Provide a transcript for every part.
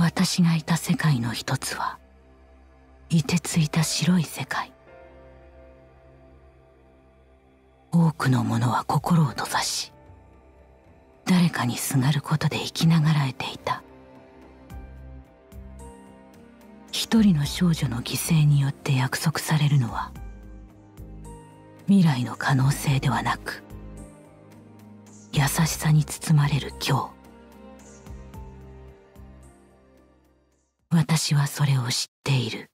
私がいた世界の一つは凍てついた白い世界。多くの者は心を閉ざし誰かにすがることで生きながらえていた。一人の少女の犠牲によって約束されるのは未来の可能性ではなく優しさに包まれる今日。私はそれを知っている。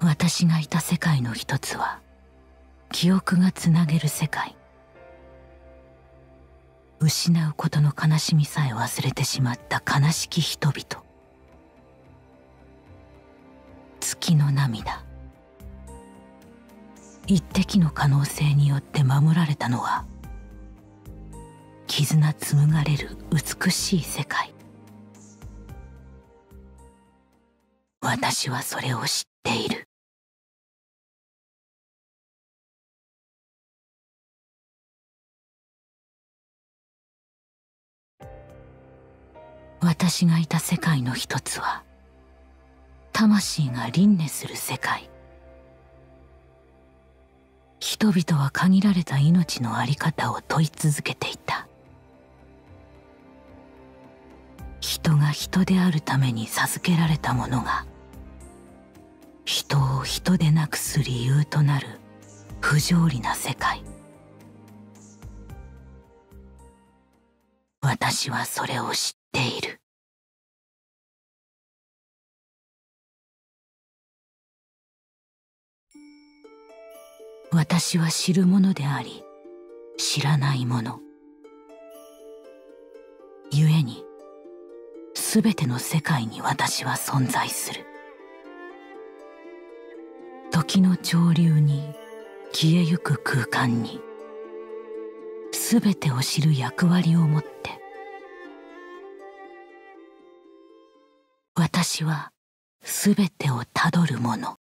私がいた世界の一つは記憶がつなげる世界。失うことの悲しみさえ忘れてしまった悲しき人々。月の涙。一滴の可能性によって守られたのは絆紡がれる美しい世界。私はそれを知っている。私がいた世界の一つは魂が輪廻する世界。人々は限られた命の在り方を問い続けていた。人が人であるために授けられたものが人を人でなくす理由となる不条理な世界。私はそれを知っている。私は知るものであり知らないもの。全ての世界に私は存在する。時の潮流に消えゆく空間に全てを知る役割を持って私は全てをたどるもの。